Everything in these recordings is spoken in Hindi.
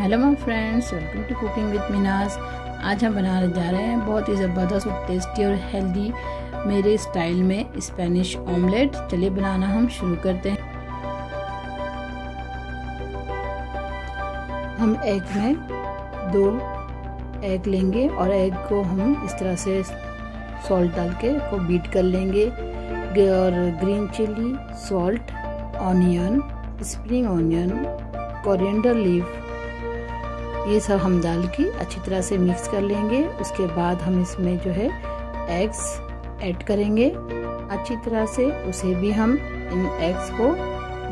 Hello my friends welcome to cooking with Meenaz आज हम बनाने जा रहे हैं बहुत ही ज़बरदस्त और टेस्टी और हेल्दी मेरे स्टाइल में स्पेनिश ऑमलेट चलिए बनाना हम शुरू करते हैं। हम एग में दो एग लेंगे और एग को हम इस तरह से सॉल्ट डाल के को बीट कर लेंगे। और green chilli salt onion spring onion coriander leaf ये सब हम डाल के अच्छी तरह से मिक्स कर लेंगे। उसके बाद हम इसमें जो है एग्स ऐड करेंगे। अच्छी तरह से उसे भी हम इन एग्स को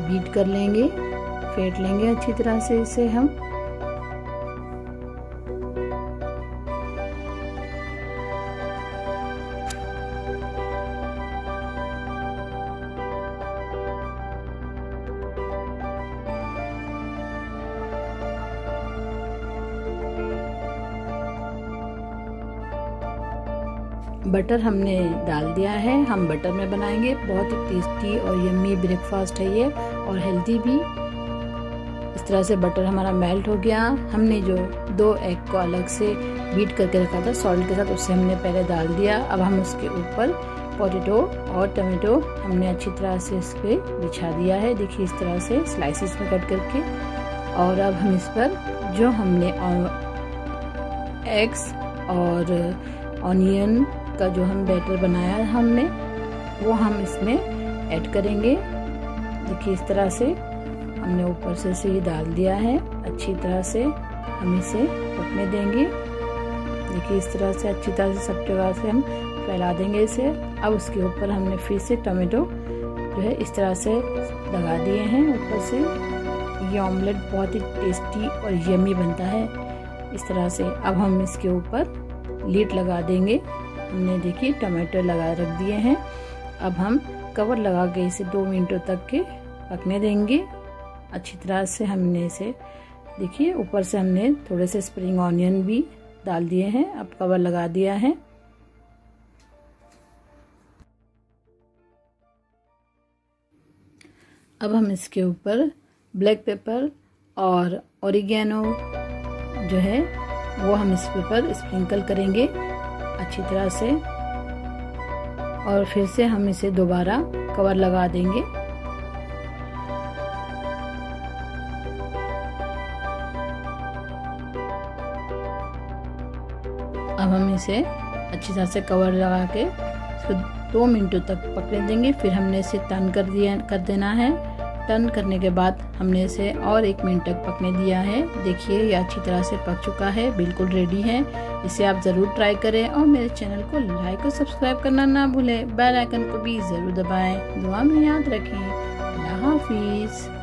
बीट कर लेंगे। फेंट लेंगे अच्छी तरह से इसे हम। बटर हमने डाल दिया है। हम बटर में बनाएँगे। बहुत ही टेस्टी और यम्मी ब्रेकफास्ट है ये और हेल्दी भी। इस तरह से बटर हमारा मेल्ट हो गया। हमने जो दो एग को अलग से बीट करके रखा था सॉल्ट के साथ उससे हमने पहले डाल दिया। अब हम उसके ऊपर पोटेटो और टमाटो हमने अच्छी तरह से इस पर बिछा दिया है। देखिए इस तरह से स्लाइसिस में कट करके। और अब हम इस पर जो हमने एग्स और ऑनियन का जो हम बैटर बनाया है हमने, वो हम इसमें ऐड करेंगे। देखिए, इस तरह से हमने ऊपर से इसे ये डाल दिया है। अच्छी तरह से हम इसे पकने देंगे। देखिए, इस तरह से अच्छी तरह से सब जगह से हम फैला देंगे इसे। अब उसके ऊपर हमने फिर से टमाटो जो है, इस तरह से लगा दिए हैं ऊपर से। ये ऑमलेट बहुत ही टेस्टी और यमी बनता है। इस तरह से अब हम इसके ऊपर लीड लगा देंगे। हमने देखिए टमाटर लगा रख दिए हैं। अब हम कवर लगा के इसे दो मिनटों तक के पकने देंगे। अच्छी तरह से हमने इसे, देखिए, ऊपर से हमने थोड़े से स्प्रिंग ऑनियन भी डाल दिए हैं। अब कवर लगा दिया है। अब हम इसके ऊपर ब्लैक पेपर और ओरिगेनो जो है, वो हम इसके ऊपर स्प्रिंकल करेंगे। अच्छी तरह से। और फिर से हम इसे दोबारा कवर लगा देंगे। अब हम इसे अच्छी तरह से कवर लगा के इसको दो मिनटों तक पकड़े देंगे। फिर हमने इसे टर्न कर दिया कर देना है। टर्न करने के बाद हमने इसे और एक मिनट तक पकने दिया है। देखिए, ये अच्छी तरह से पक चुका है, बिल्कुल रेडी है। इसे आप ज़रूर ट्राई करें और मेरे चैनल को लाइक और सब्सक्राइब करना ना भूलें। बेल आइकन को भी ज़रूर दबाएँ। दुआ में याद रखें। अल्लाह हाफिज़।